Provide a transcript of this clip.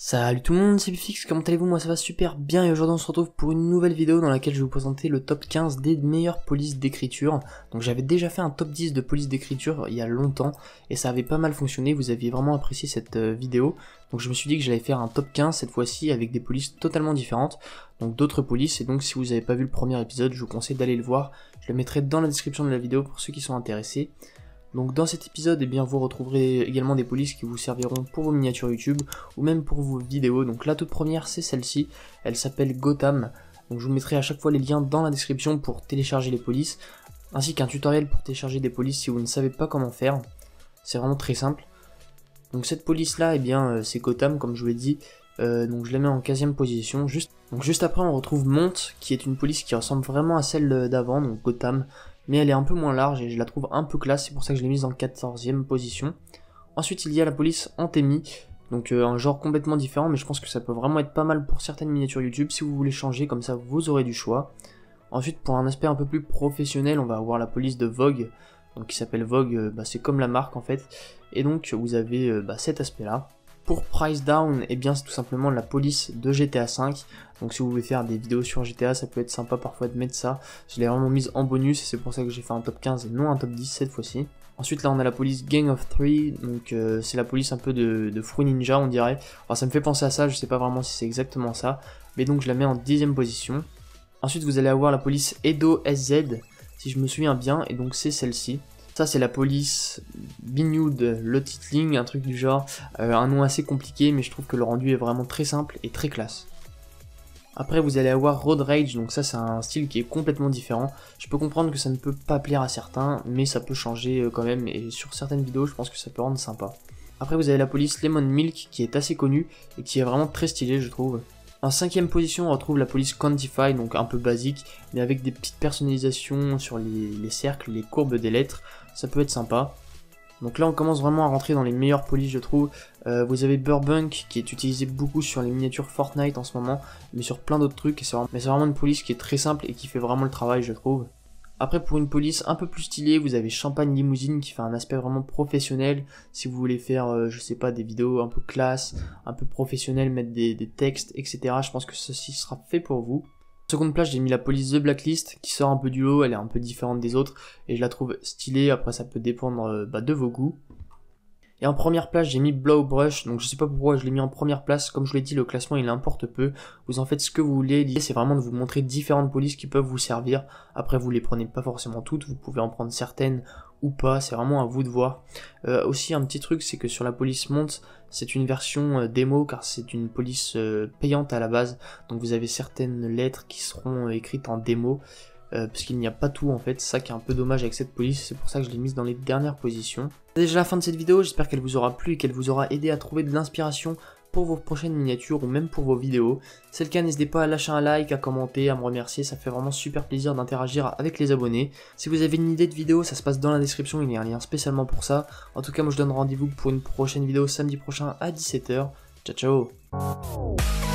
Salut tout le monde, c'est Bifix, comment allez-vous? Moi ça va super bien et aujourd'hui on se retrouve pour une nouvelle vidéo dans laquelle je vais vous présenter le top 15 des meilleures polices d'écriture. Donc j'avais déjà fait un top 10 de polices d'écriture il y a longtemps et ça avait pas mal fonctionné, vous aviez vraiment apprécié cette euh, vidéo. Donc je me suis dit que j'allais faire un top 15 cette fois-ci avec des polices totalement différentes, donc d'autres polices et donc si vous n'avez pas vu le premier épisode je vous conseille d'aller le voir. Je le mettrai dans la description de la vidéo pour ceux qui sont intéressés. Donc dans cet épisode, eh bien, vous retrouverez également des polices qui vous serviront pour vos miniatures YouTube ou même pour vos vidéos. Donc la toute première c'est celle-ci, elle s'appelle Gotham. Donc je vous mettrai à chaque fois les liens dans la description pour télécharger les polices, ainsi qu'un tutoriel pour télécharger des polices si vous ne savez pas comment faire. C'est vraiment très simple. Donc cette police là, eh bien euh, c'est Gotham comme je vous l'ai dit. Euh, donc je la mets en 15ème position. Juste, juste après on retrouve Monte qui est une police qui ressemble vraiment à celle d'avant, donc Gotham mais elle est un peu moins large et je la trouve un peu classe, c'est pour ça que je l'ai mise en 14ème position. Ensuite il y a la police Antemi, donc euh, un genre complètement différent, mais je pense que ça peut vraiment être pas mal pour certaines miniatures YouTube, si vous voulez changer, comme ça vous aurez du choix. Ensuite pour un aspect un peu plus professionnel, on va avoir la police de Vogue, donc qui s'appelle Vogue, euh, bah, c'est comme la marque en fait, et donc vous avez euh, bah, cet aspect là. Pour Price Down, eh bien c'est tout simplement la police de GTA 5. Donc si vous voulez faire des vidéos sur GTA, ça peut être sympa parfois de mettre ça. Je l'ai vraiment mise en bonus et c'est pour ça que j'ai fait un top 15 et non un top 10 cette fois-ci. Ensuite là on a la police Gang of 3, donc euh, c'est la police un peu de, de Fruit Ninja on dirait. Alors ça me fait penser à ça, je sais pas vraiment si c'est exactement ça. Mais donc je la mets en dixième position. Ensuite vous allez avoir la police Edo SZ, si je me souviens bien, et donc c'est celle-ci. Ça c'est la police Binude, le titling, un truc du genre, euh, un nom assez compliqué mais je trouve que le rendu est vraiment très simple et très classe. Après vous allez avoir Road Rage, donc ça c'est un style qui est complètement différent. Je peux comprendre que ça ne peut pas plaire à certains, mais ça peut changer euh, quand même, et sur certaines vidéos je pense que ça peut rendre sympa. Après vous avez la police Lemon Milk qui est assez connue et qui est vraiment très stylée je trouve. En cinquième position, on retrouve la police Quantify, donc un peu basique, mais avec des petites personnalisations sur les, cercles, les courbes des lettres, ça peut être sympa. Donc là, on commence vraiment à rentrer dans les meilleures polices, je trouve. Euh, vous avez Burbunk, qui est utilisé beaucoup sur les miniatures Fortnite en ce moment, mais sur plein d'autres trucs, mais c'est vraiment une police qui est très simple et qui fait vraiment le travail, je trouve. Après pour une police un peu plus stylée, vous avez Champagne Limousine qui fait un aspect vraiment professionnel. Si vous voulez faire, euh, je sais pas, des vidéos un peu classe, un peu professionnel, mettre des, textes, etc. Je pense que ceci sera fait pour vous. seconde place, j'ai mis la police The Blacklist qui sort un peu du lot, elle est un peu différente des autres et je la trouve stylée. Après ça peut dépendre euh, bah, de vos goûts. Et en première place, j'ai mis Blow Brush, donc je sais pas pourquoi je l'ai mis en première place. Comme je l'ai dit, le classement il importe peu. Vous en faites ce que vous voulez. L'idée c'est vraiment de vous montrer différentes polices qui peuvent vous servir. Après, vous les prenez pas forcément toutes, vous pouvez en prendre certaines ou pas. C'est vraiment à vous de voir. Euh, aussi, un petit truc, c'est que sur la police monte, c'est une version euh, démo car c'est une police euh, payante à la base. Donc vous avez certaines lettres qui seront écrites en démo. Euh, parce qu'il n'y a pas tout en fait, ça qui est un peu dommage avec cette police, c'est pour ça que je l'ai mise dans les dernières positions. C'est déjà la fin de cette vidéo, j'espère qu'elle vous aura plu et qu'elle vous aura aidé à trouver de l'inspiration pour vos prochaines miniatures ou même pour vos vidéos. Si c'est le cas, n'hésitez pas à lâcher un like, à commenter, à me remercier, ça fait vraiment super plaisir d'interagir avec les abonnés. Si vous avez une idée de vidéo, ça se passe dans la description, il y a un lien spécialement pour ça. En tout cas, moi je donne rendez-vous pour une prochaine vidéo samedi prochain à 17h. Ciao ciao